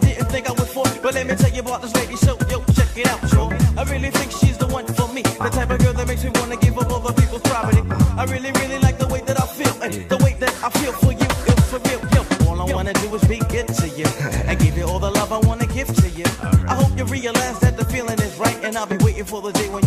they didn't think I was for. But let me tell you about this lady, so yo, check it out, yo. I really think she's the one for me. The type of girl that makes me wanna give up other people's property. I really, really like the way that I feel, and the way that I feel for you, yo, for real, yo. All I wanna do is be good to you, and give you all the love I wanna give to you. I hope you realize that the feeling is right, and I'll be waiting for the day when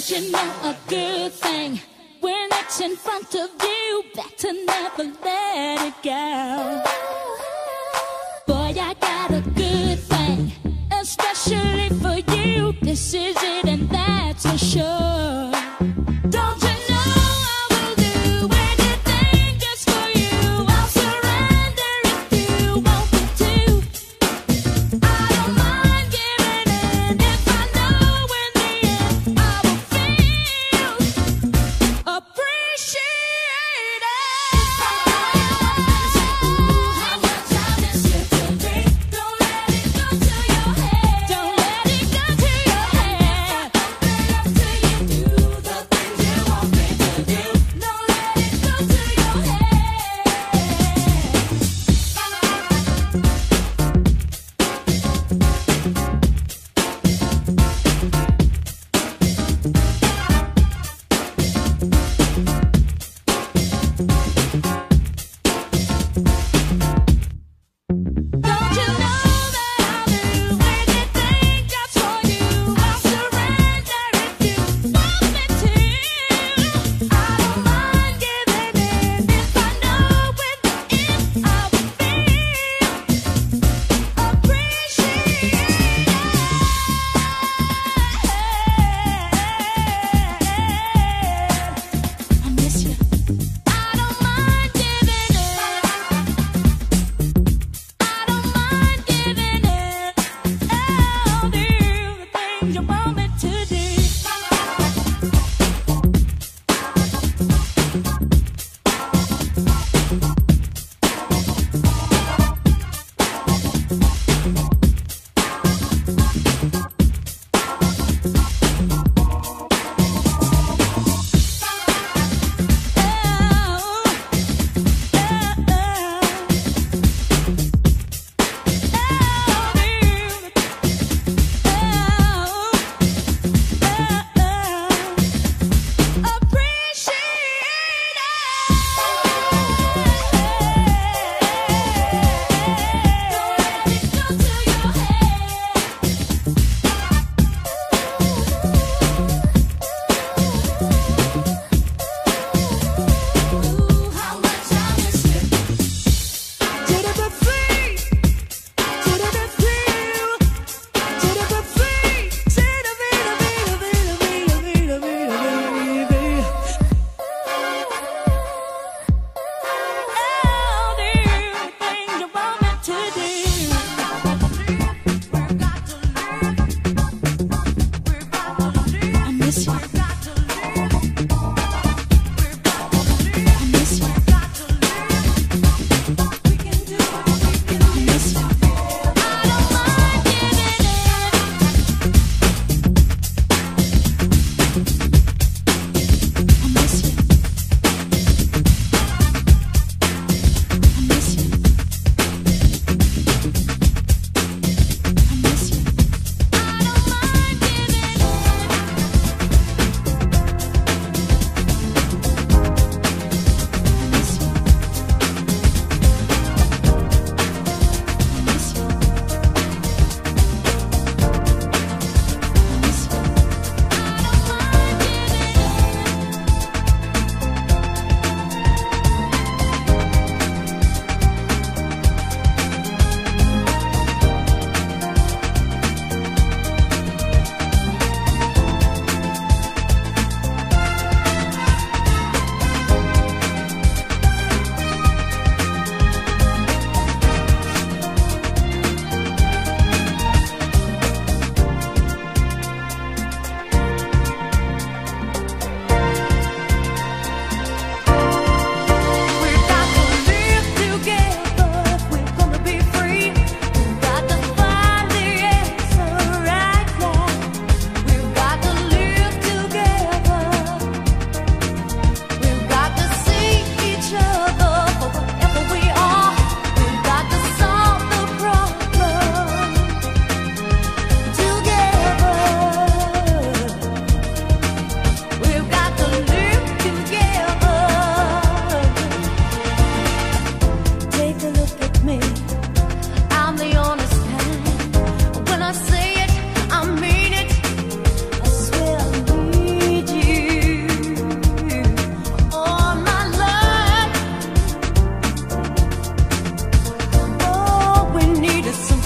Don't you know a good thing when it's in front of you? Better never let it go. Boy, I got a good thing, especially for you. This is it, and that's for sure.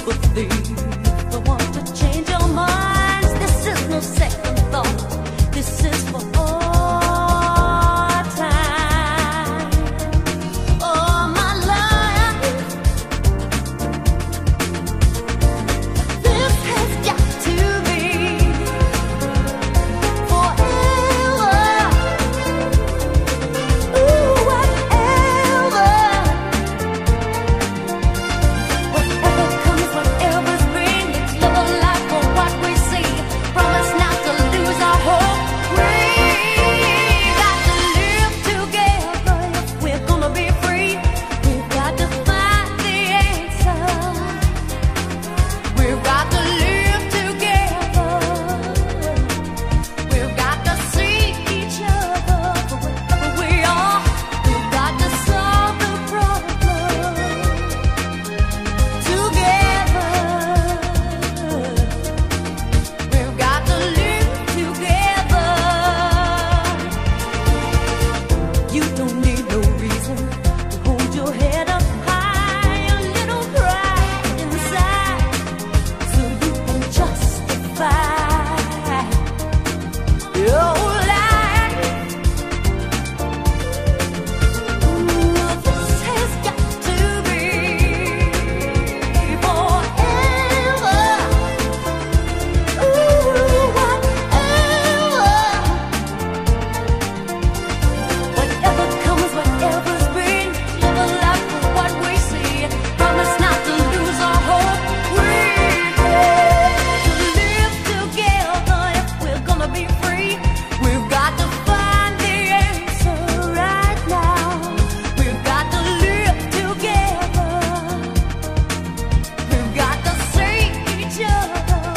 with thee.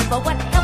but what